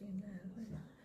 现在会。